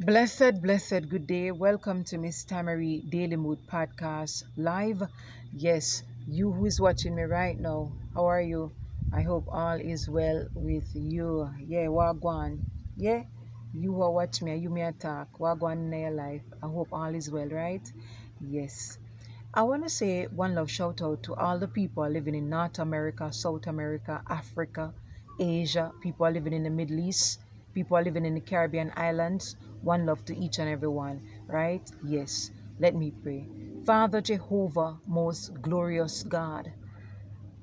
Blessed, blessed, good day. Welcome to Miss Tamaree Daily Mood Podcast live. Yes, you who is watching me right now, how are you? I hope all is well with you. Yeah, Wagwan. Yeah, you who are watching me, you may attack. Wagwan in your life. I hope all is well, right? Yes. I want to say one love shout out to all the people living in North America, South America, Africa, Asia, people living in the Middle East, people living in the Caribbean islands one love to each and every one, right? Yes. Let me pray. Father Jehovah, most glorious God,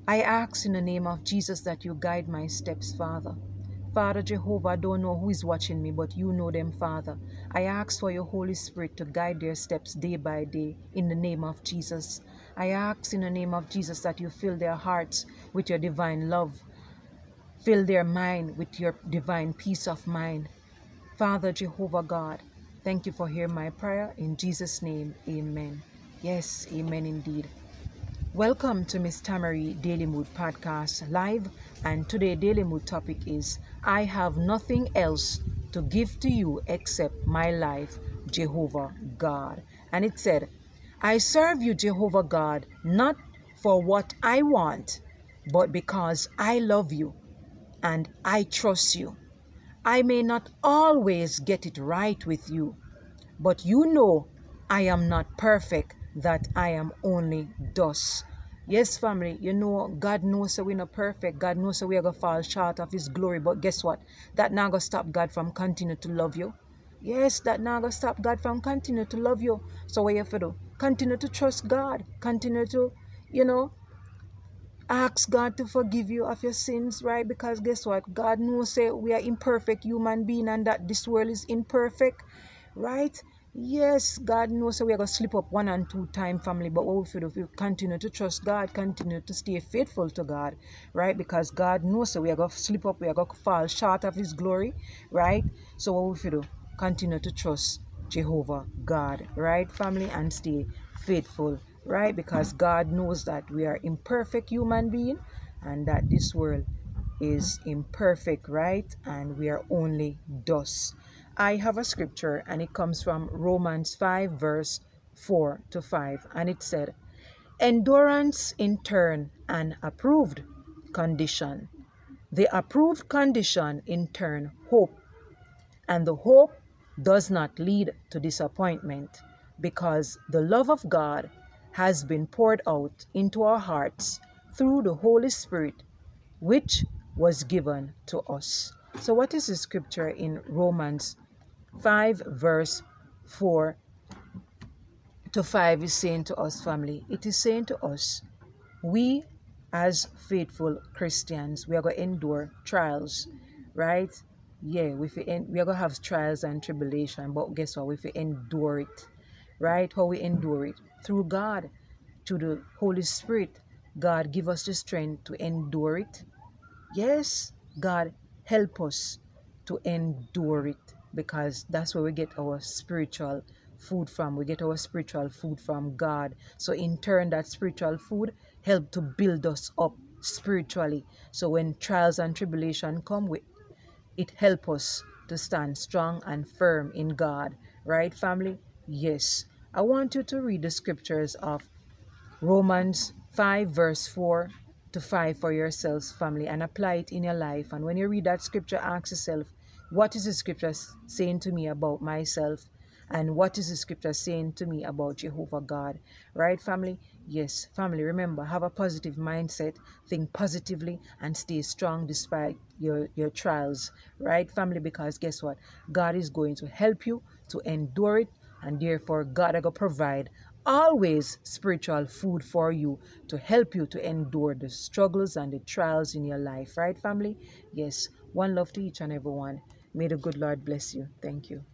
I ask in the name of Jesus that you guide my steps, Father. Father Jehovah, I don't know who is watching me, but you know them, Father. I ask for your Holy Spirit to guide their steps day by day in the name of Jesus. I ask in the name of Jesus that you fill their hearts with your divine love, fill their mind with your divine peace of mind. Father Jehovah God, thank you for hearing my prayer. In Jesus' name, amen. Yes, amen indeed. Welcome to Miss Tamaree Daily Mood Podcast live. And today Daily Mood topic is I have nothing else to give to you except my life, Jehovah God. And it said, I serve you, Jehovah God, not for what I want, but because I love you and I trust you. I may not always get it right with you, but you know I am not perfect, that I am only dust. Yes, family, you know, God knows that we're not perfect. God knows that we are going to fall short of His glory. But guess what? That not going to stop God from continuing to love you. Yes, that not going to stop God from continuing to love you. So what you have to do? Continue to trust God. Continue to, you know, ask God to forgive you of your sins, right? Because guess what? God knows say we are imperfect human being and that this world is imperfect, right? Yes, God knows that we are going to slip up one and two time, family. But what we feel if we continue to trust God, continue to stay faithful to God, right? Because God knows that we are going to slip up, we are going to fall short of His glory, right? So what we feel do? continue to trust Jehovah God, right, family, and stay faithful right? Because God knows that we are imperfect human being and that this world is imperfect, right? And we are only dust. I have a scripture and it comes from Romans 5 verse 4 to 5 and it said, Endurance in turn an approved condition. The approved condition in turn hope. And the hope does not lead to disappointment because the love of God has been poured out into our hearts through the Holy Spirit, which was given to us. So, what is the scripture in Romans 5, verse 4 to 5 is saying to us, family? It is saying to us, we as faithful Christians, we are going to endure trials, right? Yeah, we, we are going to have trials and tribulation, but guess what? We endure it, right? How we endure it? through God, to the Holy Spirit. God, give us the strength to endure it. Yes, God, help us to endure it because that's where we get our spiritual food from. We get our spiritual food from God. So in turn, that spiritual food help to build us up spiritually. So when trials and tribulation come, we, it help us to stand strong and firm in God. Right, family? Yes. I want you to read the scriptures of Romans 5, verse 4 to 5 for yourselves, family, and apply it in your life. And when you read that scripture, ask yourself, what is the scripture saying to me about myself? And what is the scripture saying to me about Jehovah God? Right, family? Yes, family, remember, have a positive mindset, think positively, and stay strong despite your, your trials. Right, family? Because guess what? God is going to help you to endure it and therefore God will provide always spiritual food for you to help you to endure the struggles and the trials in your life, right, family? Yes, one love to each and every one. May the good Lord bless you. Thank you.